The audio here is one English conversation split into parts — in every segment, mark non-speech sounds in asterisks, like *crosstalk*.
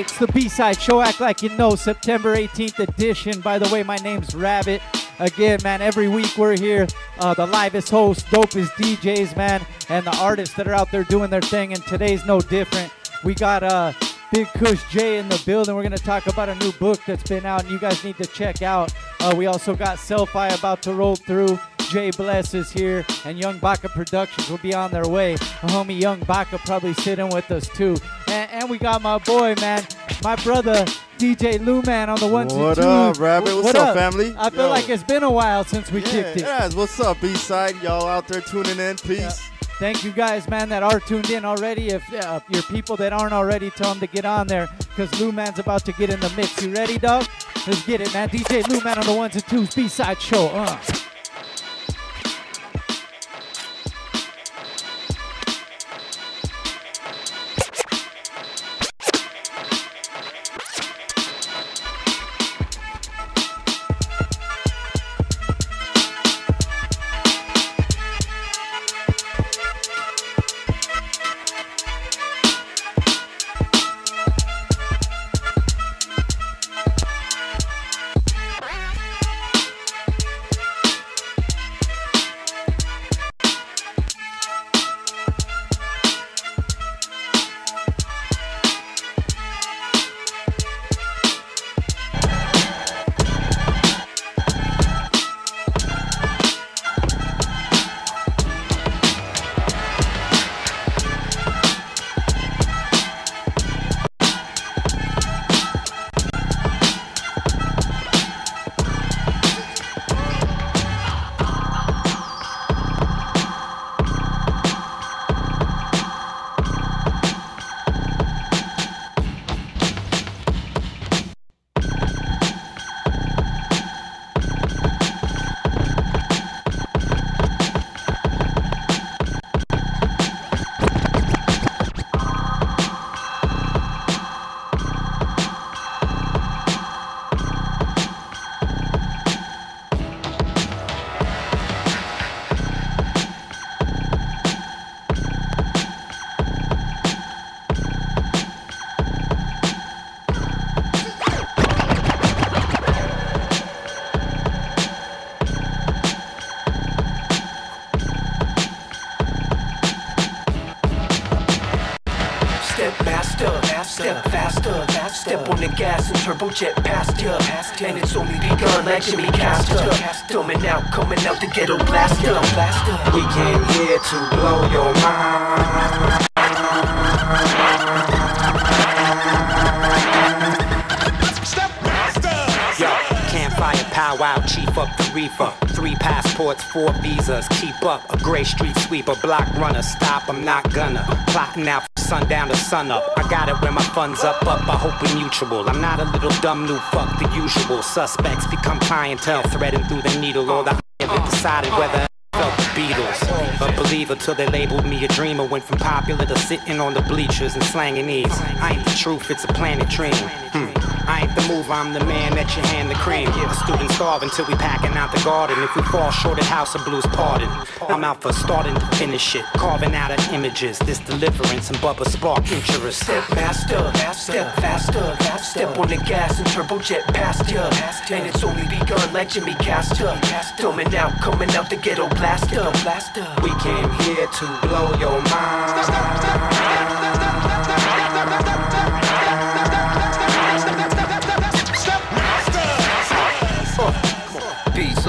It's the B-Side Show, Act Like You Know, September 18th edition. By the way, my name's Rabbit. Again, man, every week we're here, uh, the livest hosts, dopest DJs, man, and the artists that are out there doing their thing, and today's no different. We got uh, Big Kush J in the building. We're going to talk about a new book that's been out, and you guys need to check out. Uh, we also got Selfie about to roll through. Jay Bless is here, and Young Baca Productions will be on their way. My homie Young Baca probably sitting with us too. And, and we got my boy, man, my brother DJ Luman on the ones What and twos. up, Rabbit? What's What up, family? I feel Yo. like it's been a while since we Yeah, kicked it. yes. What's up, B-Side? Y'all out there tuning in? Peace. Thank you guys, man, that are tuned in already. If uh, you're people that aren't already, tell them to get on there because Luman's about to get in the mix. You ready, dog? Let's get it, man. DJ Luman on the ones and twos B-side show. Uh. Step on the gas and turbojet past ya. And it's only begun like Jimmy Castor. Dumbing out, coming out the ghetto blaster. We came here to blow your mind. Powwow, chief up the reefer. Three passports, four visas. Keep up, a gray street sweeper, block runner. Stop, I'm not gonna. Plotting out sundown to sunup. I got it when my funds up, up. I hope we mutual. I'm not a little dumb new fuck, the usual. Suspects become clientele, threading through the needle. All the *laughs* that decided whether felt the Beatles. A believer till they labeled me a dreamer. Went from popular to sitting on the bleachers and slanging these. I ain't the truth, it's a planet dream. I ain't the mover, I'm the man that you hand the cream. A student starving till we packing out the garden. If we fall short at House of Blues, pardon. I'm out for starting to finish it. Carving out of images, this deliverance and Bubba spark interest. Step master, step faster, step on the gas and turbojet past ya. And it's only begun like Jimmy Castor. Dumbing out, coming out the ghetto blaster. We came here to blow your Beats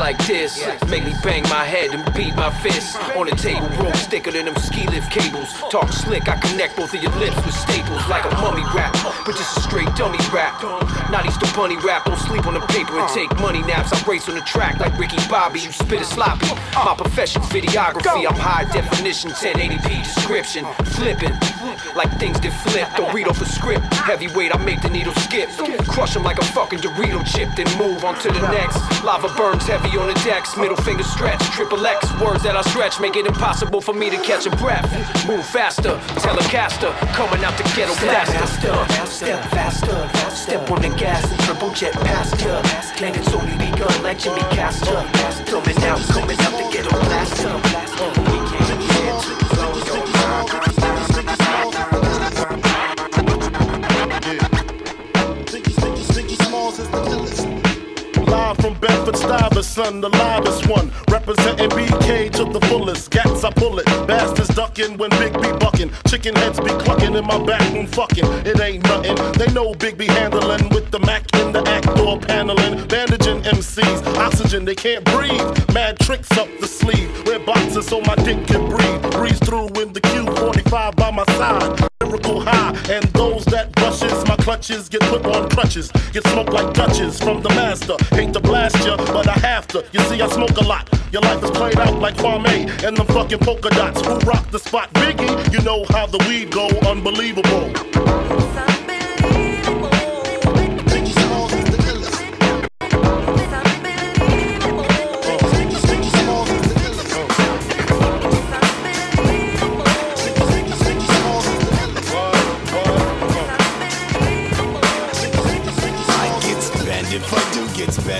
like this make me bang my head and beat my fist on the table. Rope thicker than them ski lift cables. Talk slick, I connect both of your lips with staples like a mummy rap, but just a straight dummy rap. Not Easter bunny rap. Don't sleep on the paper and take money naps. I race on the track like Ricky Bobby. You spit it sloppy. My profession's videography. I'm high definition, 1080p description. Flipping like things that flip. Don't read off a script. Heavyweight, I make the needle skip. Crush 'em like a fucking Dorito chip, then move on to the next. Lava burns heavy on the decks. Middle finger stretch. Triple X words that I stretch make it impossible for me to catch a breath. Move faster, Telecaster coming out the ghetto blaster. Step faster, step on the gas and turbojet past ya. And it's only begun like Jimmy Castor. Coming out, coming out the ghetto blaster. Son, the loudest one. Representing BK to the fullest. Gats, I pull it. Bastards ducking when Big B bucking. Chicken heads be clucking in my back room fucking. It ain't nothing. They know Big B handling with the Mac in the act door paneling. Bandaging MCs. Oxygen, they can't breathe. Mad tricks up the sleeve. Wear boxes so my dick can breathe. Breeze through in the Q45 by my side. Lyrical high. And those that brushes my clutches get put on crutches. Get smoked like Dutches from the master. Hate to blast ya, but I have to. You see, I smoke a lot. Your life is played out like Kwame and them fucking polka dots. Who rock the spot? Biggie, you know how the weed go. Unbelievable.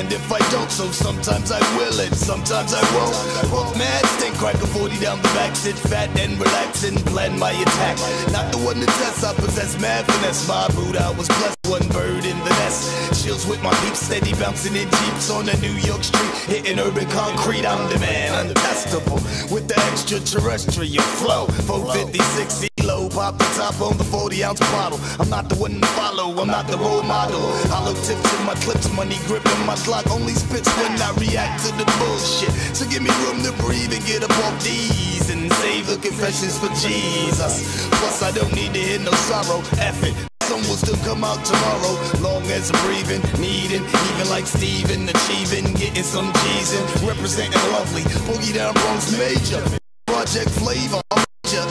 If I don't, so sometimes I will and sometimes I won't. Mad, stink crack a 40 down the back, sit fat and relax and plan my attack. Not the one to test, I possess mad finesse. My I was blessed, one bird in the nest. Chills with my peeps, steady bouncing in jeeps on the New York street, hitting urban concrete. I'm the man, untestable with the extraterrestrial flow. 456 low, pop the top on the 40 ounce bottle. I'm not the one to follow, I'm not the role model. Hollow tips in my clips, money gripping my slot only spits when I react to the bullshit. So give me room to breathe and get up off these and save the confessions for Jesus. Plus, I don't need to hear no sorrow. F it. Sun will still come out tomorrow, long as I'm breathing, needing, even like Steven, achieving, getting some cheese in, representing lovely, boogie down Bronx major, project flavor.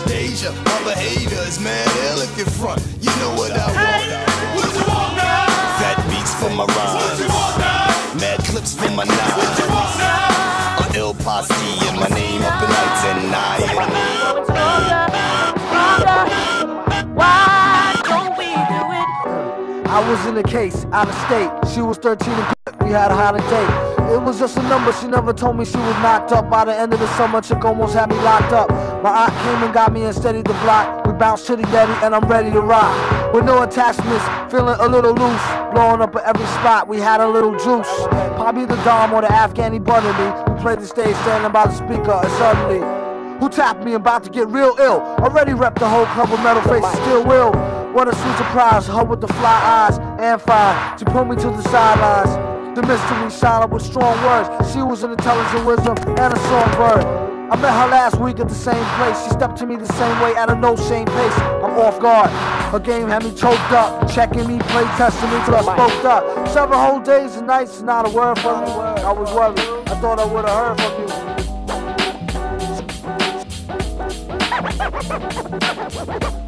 Deja, my behavior is mad hell if you're front. You know what I want. What you want now? Fat beats for my rhymes. Mad clips for my nine. A ill posse and my name up in lights and. Why I was in a case, out of state. She was 13 and we had a holiday. It was just a number, she never told me she was knocked up. By the end of the summer, chick almost had me locked up. My aunt came and got me and steadied the block. We bounced to the Yeti and I'm ready to rock. With no attachments, feeling a little loose. Blowing up at every spot, we had a little juice. Probably the Dom or the Afghani butter me. We played the stage standing by the speaker and suddenly, who tapped me about to get real ill? Already rep the whole club with metal faces, still will. What a sweet surprise, her with the fly eyes and fire. She pulled me to the sidelines. The mystery silent with strong words. She was an intelligent wisdom and a songbird. I met her last week at the same place. She stepped to me the same way at a no shame pace. I'm off guard. Her game had me choked up, checking me, play testing me till I spoke up. Several whole days and nights, not a word from me. I was worried. I thought I would have heard from you. they *laughs*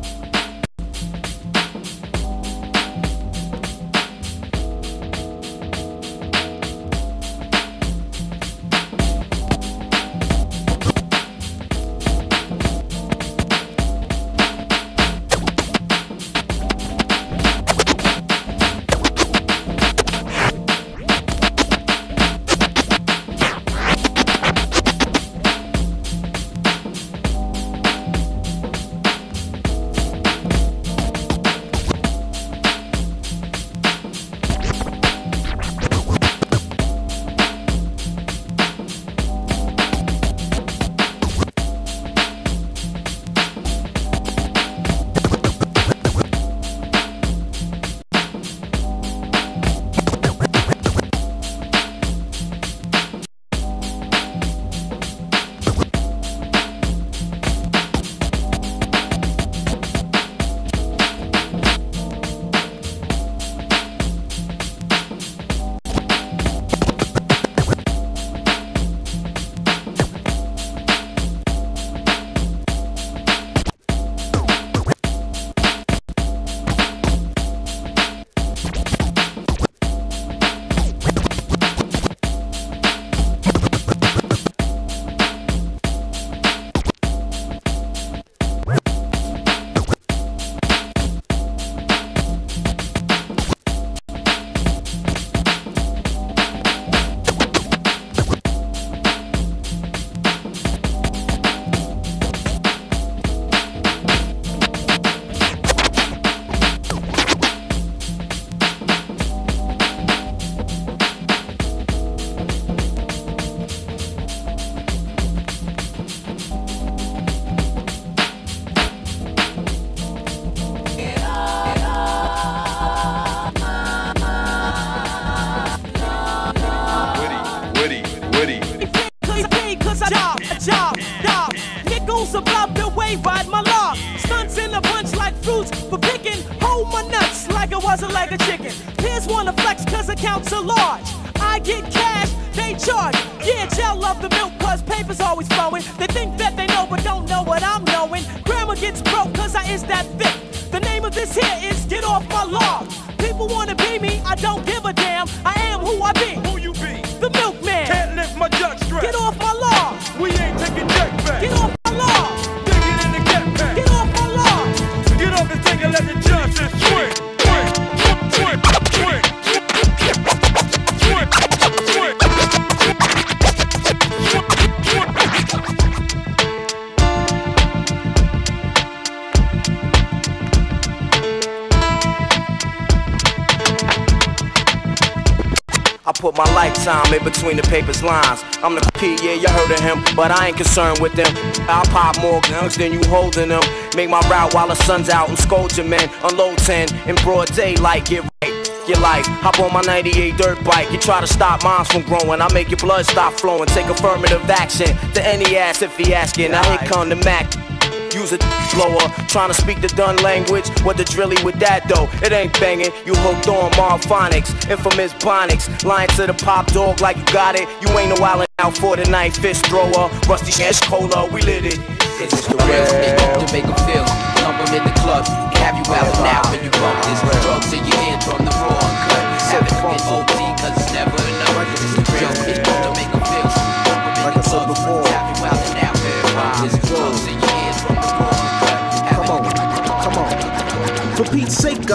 put my lifetime in between the paper's lines. I'm the P, yeah, you heard of him, but I ain't concerned with them. I'll pop more guns than you holding them. Make my route while the sun's out and scold your men. Unload 10 in broad daylight, get right. Your life, hop on my 98 dirt bike. You try to stop mines from growing. I make your blood stop flowing. Take affirmative action to any ass if he asking. Now here come the Mac. Use it slower, trying to speak the done language. What the drilly with that though? It ain't banging. You hooked on Marphonics, infamous Bonics. Lying to the pop dog like you got it. You ain't no wildin' out for the night. Fist thrower, rusty ash cola, we lit it. It's the real to make them feel. Lump 'em in the club, have you out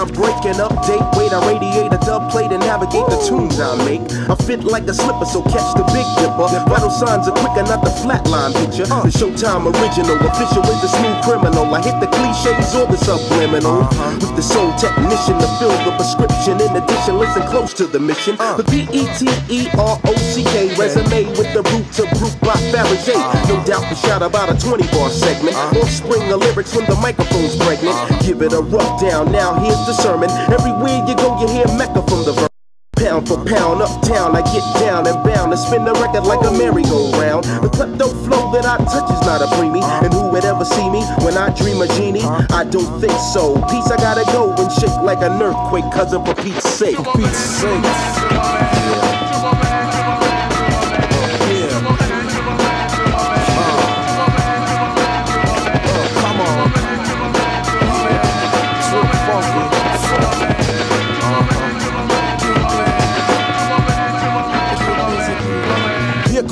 Pete's sake, update. Wait, I radiate a dub plate and navigate the tunes I make. I fit like a slipper, so catch the big dipper. Vital signs are quicker, not the flatline picture. Uh. The Showtime original, official with the smooth criminal. I hit the cliches or the subliminal. Uh-huh. With the soul technician to fill the prescription. In addition, listen close to the mission. Uh. The P E T E R O C K resume with the roots of group by Fabergé. Uh. No doubt the shot about a 20 bar segment. Offspring of lyrics when the microphone's pregnant. Give it a rough down. Now here's the sermon. Everywhere you go, you hear Mecca from the verse. Pound for pound, uptown, I get down and bound to spin the record like a merry-go-round. The klepto flow that I touch is not a preemie, and who would ever see me when I dream a genie? I don't think so. Peace, I gotta go and shake like an earthquake, cause of for Pete's sake. Pete's sake.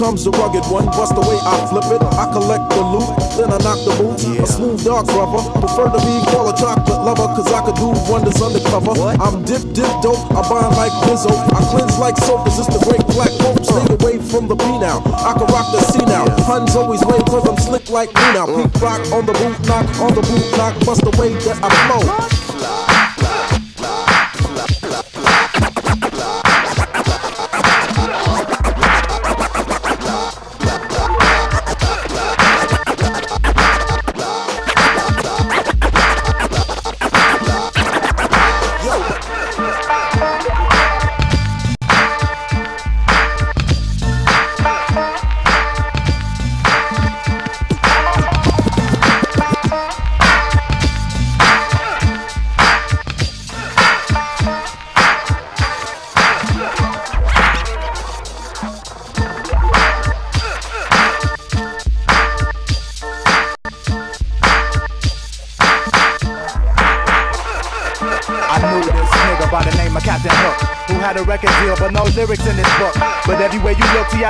Comes the rugged one, bust the way I flip it. I collect the loot, then I knock the boots. A smooth dark rubber. Prefer to be called a chocolate lover, cause I could do wonders undercover. I'm dip, dip, dope. I bind like Bizzo. I cleanse like soap. Is this the great black hope? Stay away from the B now. I can rock the C now. Puns always wave cause I'm slick like me now. Peak rock on the boot knock, on the boot knock. Bust the way that I flow.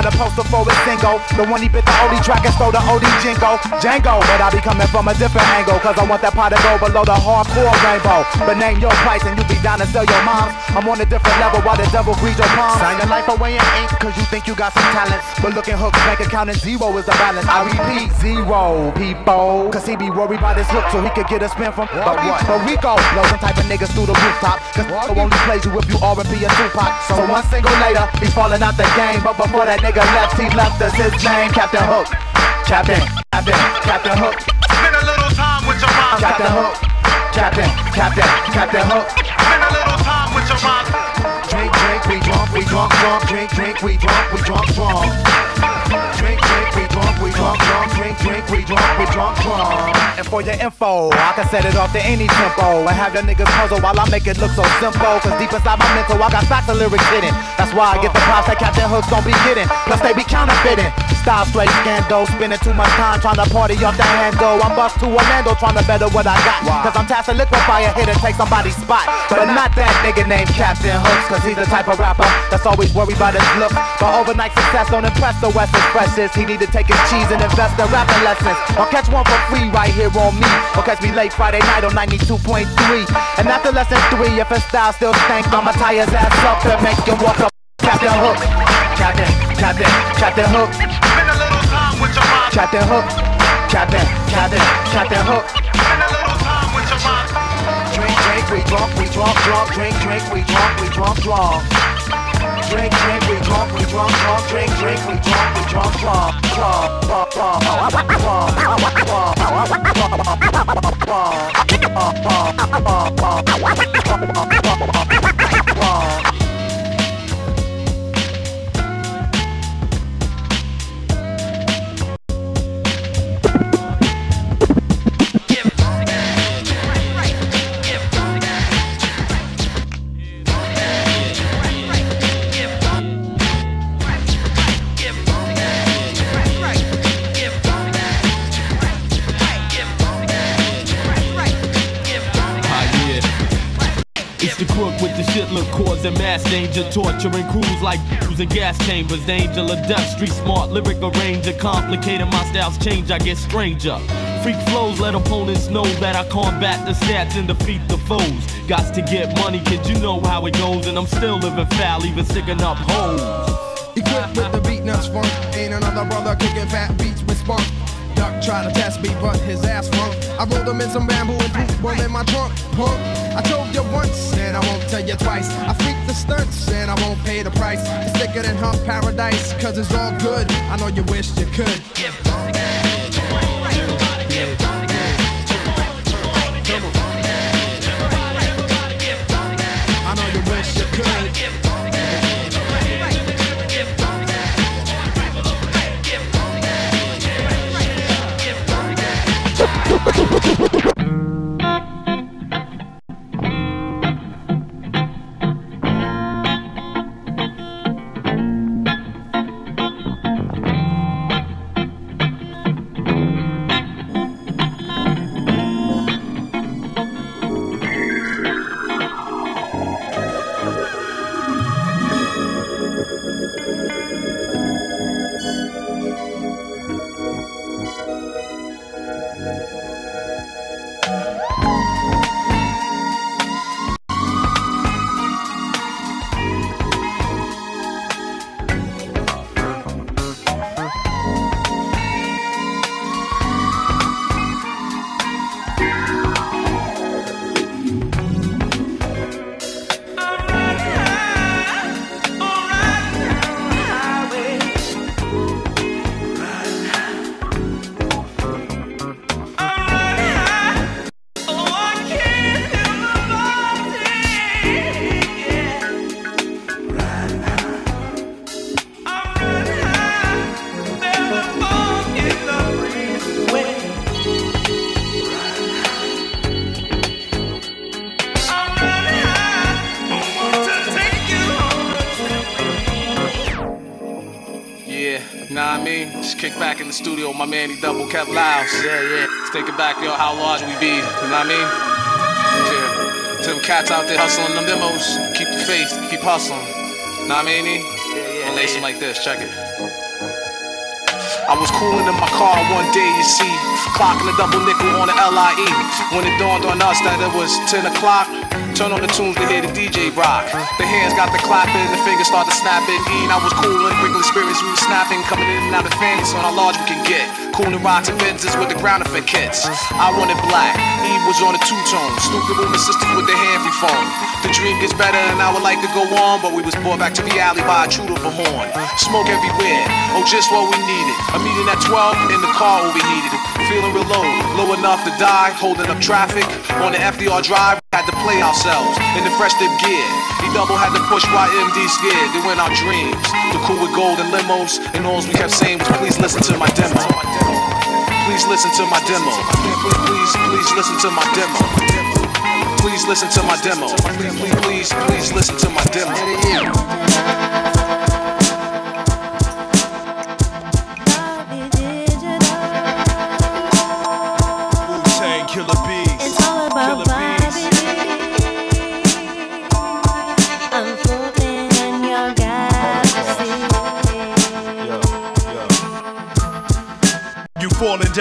You looked, he had a poster for his single. The one he bit the OD track and stole the OD jingo. Django, but I be coming from a different angle, cause I want that pot to go below the hardcore rainbow. But name your price and you be down to sell your moms. I'm on a different level while the devil breeds your palms. Sign your life away in ink, cause you think you got some talent. But looking hooks, bank account and zero is the balance. I repeat, zero, people. Cause he be worried about his hook so he could get a spin from. But what? But Rico, blow some type of niggas through the rooftop. Cause Rico only plays you if you R&B and Tupac. So one single later, he's falling out the game. But before that nigga left, he left us his name, Captain Hook. Captain, Captain, Captain Hook. Spend a little time with your mom. Captain Hook. Captain, Captain, Captain Hook. Spend a little time with your mom. We drunk, we drunk, drunk. Drink, drink, we drunk, we drunk, drunk. Drink, drink, we drunk, we drunk, drunk. Drink, drink, we drunk, we drunk, drunk. And for your info, I can set it off to any tempo and have your niggas puzzle while I make it look so simple. Cause deep inside my mental, I got facts of lyrics hidden. That's why I get the props that Captain Hooks don't be getting. Plus they be counterfeiting. Style straight scandal, spending too much time trying to party off the handle. I'm bust to Orlando trying to better what I got. Cause I'm tasked to liquefy a hit and take somebody's spot. But not that nigga named Captain Hooks, cause he's the type of rapper that's always worried about his look. But overnight success don't impress the West Expresses. He need to take his cheese and invest in rapping lessons. Or catch one for free right here on me. Or catch me late Friday night on 92.3. And after lesson three, if his style still stank, I'ma tie his ass up and make him walk up. Captain Hook. Captain, Captain, Captain Hook. Spend a little time with your mom. Captain Hook. Captain, Captain, Captain Hook. Spend a little time with your mom. Drink, drink, we drunk, we drunk, drunk. Drink, drink, we drunk, we drunk, drunk. Drink, drink, we drunk, we drunk, drunk. Drink, drink, we drunk, we drunk, drunk. Drunk, drunk, drunk, drunk, drunk, drunk. It's causing mass danger, torturing crews like and gas chambers. Danger of death, street smart, lyric arranger, complicated. My styles change, I get stranger. Freak flows, let opponents know that I combat the stats and defeat the foes. Gots to get money, kid, you know how it goes, and I'm still living foul, even sticking up hoes. Equipped with the Beatnuts funk. Ain't another brother kicking fat beats with spunk. Duck tried to test me, but his ass funk. I rolled him in some bamboo and poop one in my trunk. Punk. I told you once, and I won't tell you twice. I freak the stunts, and I won't pay the price. It's thicker than hump paradise, cause it's all good. I know you wish you could. Yeah, nah, I mean, just kick back in the studio my man, he double kept Louse. Yeah, yeah. Just thinking back, yo, how large we be, you know what I mean? Yeah. To them cats out there hustling them demos, keep the faith, keep hustling. Know what I mean? Yeah, yeah. 'em like this, check it. I was cooling in my car one day, you see, clocking a double nickel on the LIE. When it dawned on us that it was 10 o'clock, turn on the tunes to hear the DJ rock. The hands got the clapping, the fingers start to snapping. i was cooling, wriggling spirits, we was snapping, coming in and out of fans on how large we can get. Cooling rocks and Benzes with the ground effect kits. I wanted black, Eve was on a two-tone. Stupid woman sisters with the hand free phone. The dream gets better and I would like to go on, but we was brought back to reality by a intruder from horn. Smoke everywhere, oh just what we needed. A meeting at 12 in the car overheated. Feeling real low, low enough to die, holding up traffic. On the FDR drive, had to play ourselves in the fresh dip gear. He double had to push YMD scared. They went our dreams. The cool with gold and limos, and all we kept saying was please listen to my demo. Please please listen to my demo. Please, please listen to my demo. Please listen to my demo. Please, please, please listen to my demo.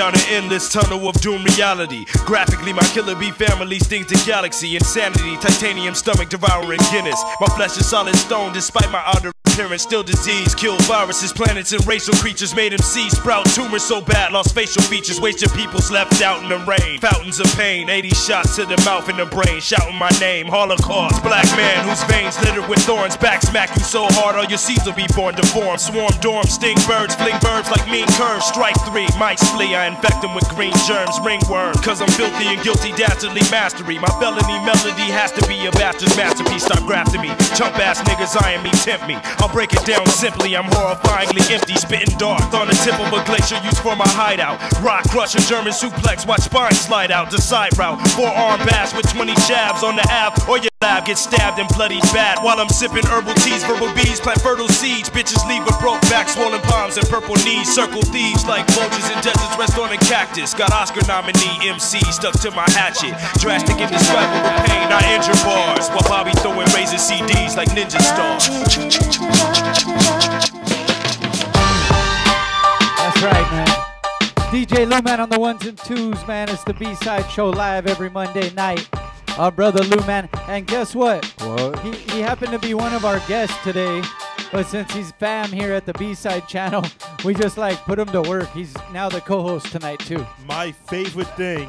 Down an endless tunnel of doom reality. Graphically, my killer bee family stings the galaxy. Insanity, titanium stomach devouring Guinness. My flesh is solid stone despite my outer appearance. Still disease, kill viruses, planets, and racial creatures. Made MC sprout tumors so bad, lost facial features. Wasted people's left out in the rain. Fountains of pain, 80 shots to the mouth and the brain. Shouting my name, Holocaust. Black man whose veins littered with thorns. Back smack you so hard, all your seeds will be born deformed. Swarm, dorm, sting birds, fling birds like mean curves. Strike three, mice flee. I infect them with green germs, ringworm. Cause I'm filthy and guilty, dastardly mastery. My felony melody has to be a bastard's masterpiece. Stop grafting me. Chump ass niggas eyeing me, tempt me. I'll break it down simply. I'm horrifyingly empty, spitting dark. On the tip of a glacier used for my hideout. Rock crusher, German suplex, watch spine slide out. The side route. Forearm bash with 20 shabs on the ab. Or your lab gets stabbed and bloody bad. While I'm sipping herbal teas, verbal bees, plant fertile seeds. Bitches leave with broke back, swollen palms, and purple knees. Circle thieves like vultures in deserts, rest on a cactus. Got Oscar nominee MC stuck to my hatchet. Drastic indescribable pain, I injure bars. While Bobby throwing razor CDs like ninja stars. That's right, man. DJ Luman on the ones and twos, man. It's the B-side show live every Monday night. Our brother Luman. And guess what? What? He, he happened to be one of our guests today. But since he's fam here at the B-side channel, we just like put him to work. He's now the co-host tonight too. My favorite thing,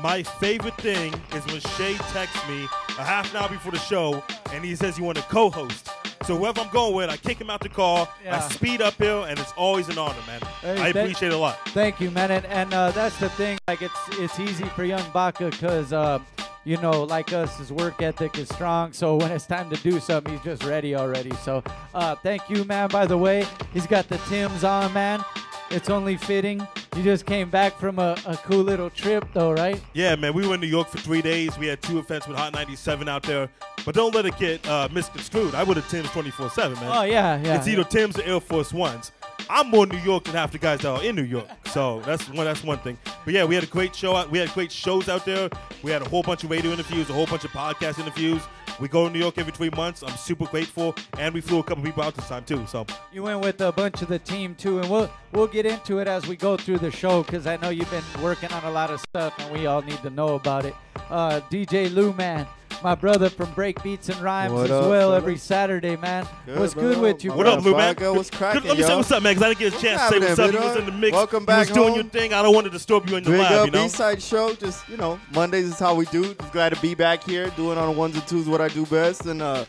my favorite thing is when Shay texts me a half an hour before the show and he says he want to co-host. So whoever I'm going with, I kick him out the car, Yeah. I speed uphill, and it's always an honor, man. Hey, I appreciate it a lot. Thank you, man. And, and uh, that's the thing. Like it's it's easy for young Baca because uh, you know, like us, his work ethic is strong. So when it's time to do something, he's just ready already. So uh, thank you, man. By the way, he's got the Tims on, man. It's only fitting. You just came back from a, a cool little trip, though, right? Yeah, man, we were in New York for three days. We had two events with Hot 97 out there. But don't let it get uh, misconstrued. I would have Tim's 24 7, man. Oh, yeah, yeah, It's either Tim's or Air Force Ones. I'm more New York than half the guys that are in New York. So that's one that's one thing. But yeah, we had a great show out we had great shows out there. We had a whole bunch of radio interviews, a whole bunch of podcast interviews. We go to New York every three months. I'm super grateful. And we flew a couple people out this time too. So You went with a bunch of the team too, and we'll we'll get into it as we go through the show because I know you've been working on a lot of stuff, and we all need to know about it. Uh, DJ Luman, my brother from Break Beats and Rhymes What as up, well fella? every Saturday, man. Good, what's bro. good with you? My What up, Luman? Vodka, what's Good- cracking, Let me say what's up, man, because I didn't get a chance to say what's up. You Vidor? was in the mix. Welcome back you back was doing home. your thing. I don't want to disturb you in the Big lab, up you know? B-side show. Just you know, Mondays is how we do. Just glad to be back here, doing on the ones and twos what I do best, and uh,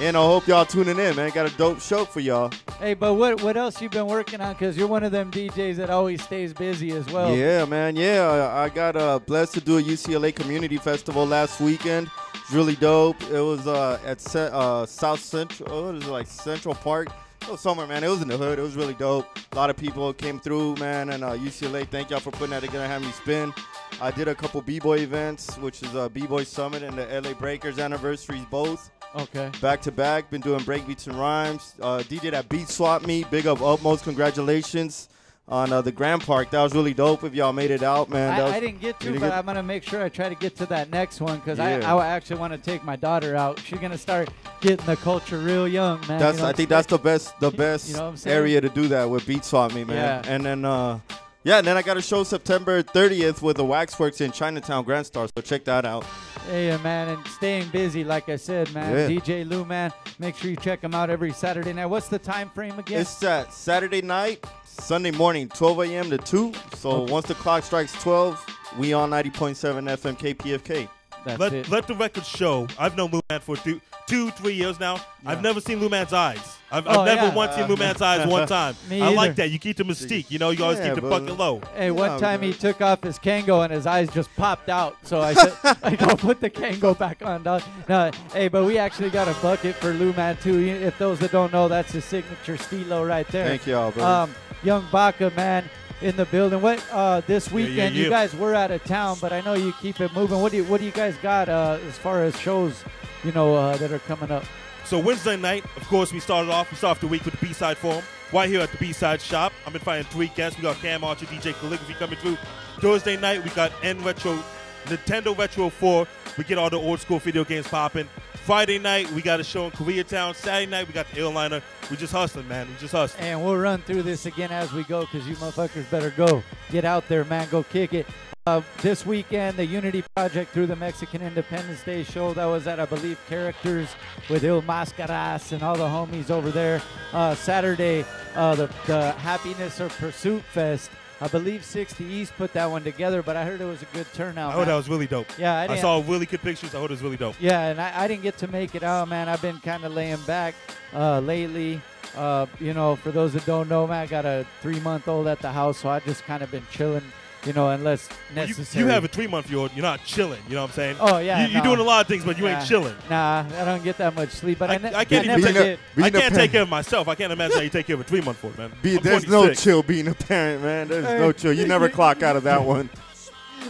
and I hope y'all tuning in, man. Got a dope show for y'all. Hey, but what what else you been working on? Because you're one of them DJs that always stays busy as well. Yeah, man. Yeah, I got uh, blessed to do a UCLA Community Festival last weekend. It's really dope. It was uh, at uh, South Central. Oh, it was like Central Park. It was somewhere, man. It was in the hood. It was really dope. A lot of people came through, man. And uh, UCLA, thank y'all for putting that together, having me spin. I did a couple b-boy events, which is a b-boy summit and the LA Breakers anniversaries both. Okay. Back to back, been doing breakbeats and rhymes. Uh, DJ that beat swap me, big up Utmost, congratulations on uh, the Grand Park. That was really dope. If y'all made it out, man. I, I didn't get to, but good. I'm gonna make sure I try to get to that next one because Yeah. I, I actually want to take my daughter out. She's gonna start getting the culture real young, man. That's you know I think I'm that's the best the best *laughs* You know saying? area to do that with Beat Swap Me, man. Yeah. And then uh yeah, and then I got a show September 30th with the Waxworks in Chinatown Grand Star, so check that out. Hey, uh, man, and staying busy, like I said, man. Yeah. DJ Lou, man. Make sure you check him out every Saturday night. What's the time frame again? It's that Saturday night, Sunday morning, 12 a.m. to 2. So Okay. once the clock strikes 12, we on 90.7 FM KPFK. That's let, it. let the record show. I've known Lou Man for two, two three years now. I've never seen Luman's eyes. I've, I've Oh, never yeah. once seen Luman's eyes one *laughs* time. Me I like that. You keep the mystique. You know, you always Yeah, keep the brother. bucket low. Hey, one Yeah, time man. he took off his Kango and his eyes just popped out. So I said, *laughs* I go put the Kango back on, dog. No, hey, but we actually got a bucket for Luman too. If those that don't know, that's his signature stilo right there. Thank y'all, brother. Um, Young Baca, man. in the building. What uh, this weekend? yeah. You guys were out of town, but I know you keep it moving. What do you What do you guys got uh, as far as shows? You know uh, that are coming up. So Wednesday night, of course, we started off. We start off the week with the B-side forum. Right here at the B-side shop. I've been finding three guests. We got Cam Archer, DJ Calligraphy coming through. Thursday night, we got N Retro, Nintendo Retro 4. We get all the old school video games popping. Friday night, we got a show in Koreatown. Saturday night, we got the Airliner. We just hustling, man. We just hustling. And we'll run through this again as we go because you motherfuckers better go. Get out there, man. Go kick it. Uh, this weekend, the Unity Project through the Mexican Independence Day show. That was at, I believe, Characters with Il Mascaras and all the homies over there. Uh, Saturday, uh, the, the Happiness or Pursuit Fest. I believe 60 East put that one together, but I heard it was a good turnout. I heard that was really dope. Yeah, I I, saw really good pictures. I heard it was really dope. Yeah, and I, I didn't get to make it out, man. I've been kind of laying back uh, lately. Uh, you know, for those that don't know, man, I got a three month old at the house, so I just kind of been chilling. You know, unless Well, you, necessary. you have a three month old. You're not chilling. You know what I'm saying? Oh yeah, You, you're no. doing a lot of things, but you Nah, ain't chilling. Nah, I don't get that much sleep. But I, ne- I can't I even take, did. I can't take care of myself. I can't imagine how you take care of a three month old man. Be, I'm there's no chill being a parent, man. There's Hey. no chill. You never clock out of that one. *laughs*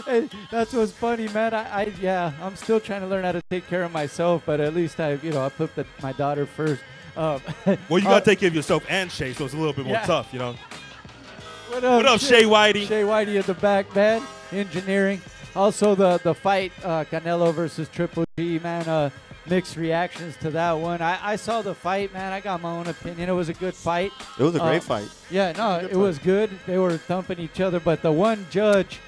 Hey, that's what's funny, man. I, I yeah, I'm still trying to learn how to take care of myself, but at least I, you know, I put the, my daughter first. Um, Well, you *laughs* uh, gotta take care of yourself and Shaye, so it's a little bit more Yeah. tough, you know. What up, What up, Shaye Whitey? Shaye Whitey at the back, man. Engineering. Also, the the fight, uh, Canelo versus Triple G, man. Uh, mixed reactions to that one. I, I saw the fight, man. I got my own opinion. It was a good fight. It was a great Uh, fight. Yeah, no, Good it was good. They were thumping each other, but the one judge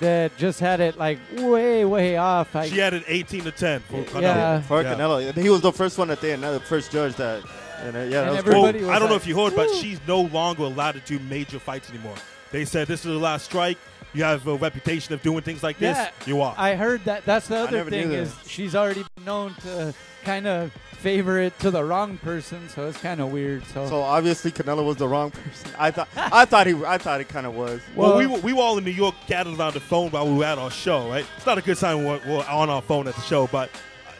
that just had it like way, way off. I, She had it 18 to 10 for Canelo. Yeah. For Yeah. Canelo. And He was the first one that they, the first judge that. And, uh, yeah, that was Well, cool. I don't know if you heard, but she's no longer allowed to do major fights anymore. They said this is the last strike. You have a reputation of doing things like this. Yeah, You are. I heard that. That's the other thing is she's already been known to kind of favor it to the wrong person, so it's kind of weird. So, So obviously Canelo was the wrong person. I thought I thought he I thought he kind of was. well, we, were, we were all in New York gathered around the phone while we were at our show, right? It's not a good sign we're, we're on our phone at the show, but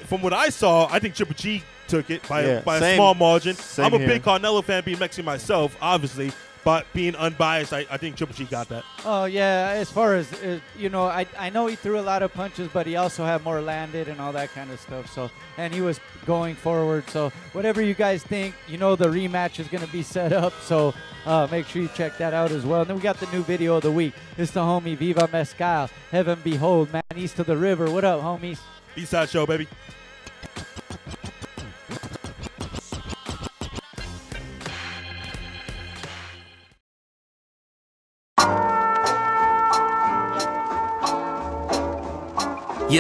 from what I saw, I think Triple G took it by, Yeah, a, by a small margin. same I'm a here. big Canelo fan, being Mexican myself, obviously, but being unbiased, I, I think Triple G got that. oh yeah, as far as uh, you know, I I know he threw a lot of punches, but he also had more landed and all that kind of stuff. So, and he was going forward. So, whatever you guys think, you know, the rematch is going to be set up. So. Uh, make sure you check that out as well. And then we got the new video of the week. It's the homie Viva Mezcal. Heaven behold, man, east of the river. What up, homies? B-side show, baby.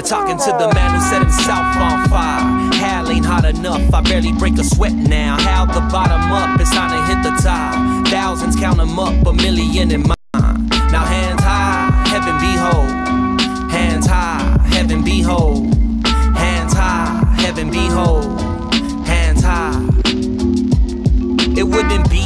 You're talking to the man who set himself on fire. Hell ain't hot enough, I barely break a sweat now. Held the bottom up, it's time to hit the top. Thousands count 'em up, a million in mine. Now hands high, heaven behold. Hands high, heaven behold. Hands high, heaven behold. Hands high. It wouldn't be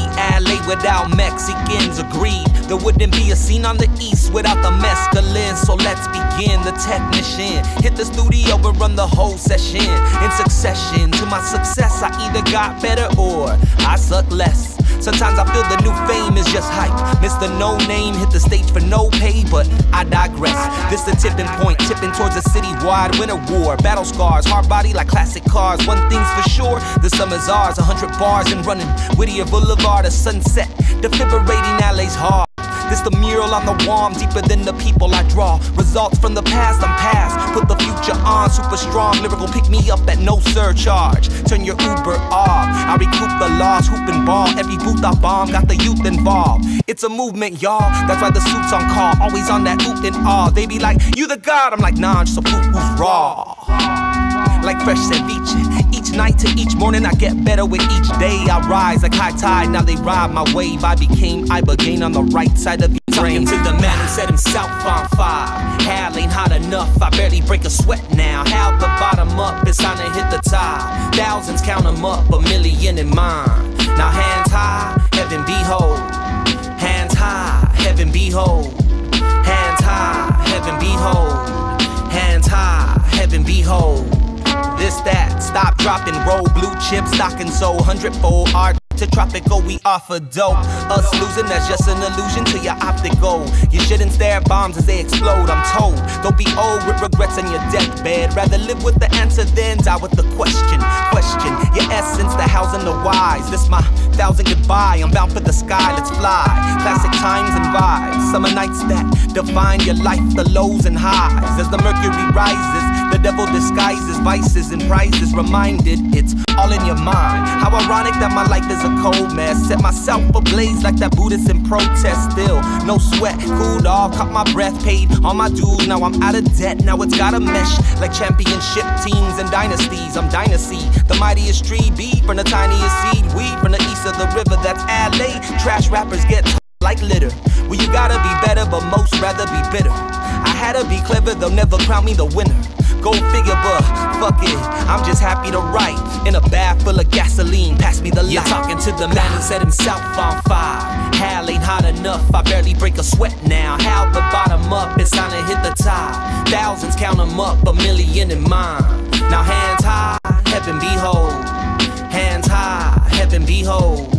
without Mexicans agreed. There wouldn't be a scene on the east without the mescaline. So let's begin. The technician hit the studio and run the whole session in succession. To my success, I either got better or I suck less. Sometimes I feel the new fame is just hype. Mr. No Name hit the stage for no pay, but I digress. This the tipping point, tipping towards a citywide winter war. Battle scars, hard body like classic cars. One thing's for sure, the summer's ours. A hundred bars and running. Whittier Boulevard, a sunset. Defibrillating alleys hard. This the mural on the wall, deeper than the people I draw. Results from the past, I'm past. Put the future on, super strong. Lyrical pick me up at no surcharge. Turn your Uber off. I recoup the loss, hoop and ball. Every booth I bomb, got the youth involved. It's a movement, y'all. That's why the suits on call. Always on that oop and all. They be like, you the god. I'm like, nah, I'm just a poop who's raw like fresh ceviche. Each night to each morning, I get better with each day. I rise like high tide, now they ride my wave. I became Ibogaine on the right side of your brain. To the man who set himself on fire. Hell ain't hot enough, I barely break a sweat now. Held the bottom up, it's time to hit the top. Thousands count 'em up, a million in mine. Now hands high, heaven behold. Hands high, heaven behold. Hands high, heaven behold. Hands high, heaven behold. This, that, stop dropping, roll blue chips, stock and soul, hundredfold art to tropical, we offer dope. Us losing, that's just an illusion to your optic. You shouldn't stare at bombs as they explode, I'm told. Don't be old with regrets on your deathbed. Rather live with the answer than die with the question. Question your essence, the hows and the whys. This my thousand goodbye. I'm bound for the sky, let's fly. Classic times and vibes. Summer nights that define your life, the lows and highs. As the mercury rises, the devil disguises vices and prizes. Reminded it's all in your mind. How ironic that my life is a cold mess. Set myself ablaze like that Buddhist in protest. Still, no sweat, cooled off, caught my breath, paid all my dues. Now I'm out of debt. Now it's gotta mesh like championship teams and dynasties. I'm dynasty, the mightiest tree, beat from the tiniest seed, weed from the east of the river. That's LA. Trash rappers get like litter. Well, you gotta be better, but most rather be bitter. I had to be clever, they'll never crown me the winner. Go figure, but fuck it. I'm just happy to write in a bag full of gasoline. Pass me the light. You're talking to the man who set himself on fire. Hell ain't hot enough. I barely break a sweat now. How the bottom up? It's time to hit the top. Thousands count 'em up, a million in mine. Now hands high, heaven behold. Hands high, heaven behold.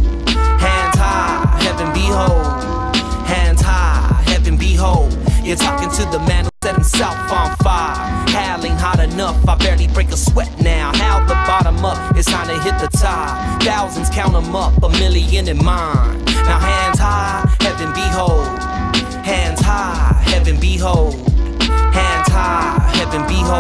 Hands high, heaven behold. Hands high, heaven behold. You're talking to the man who set himself on fire. Howling hot enough, I barely break a sweat now. How the bottom up, it's time to hit the top. Thousands count them up, a million in mine. Now hands high, heaven behold. Hands high, heaven behold. Hands high, heaven behold.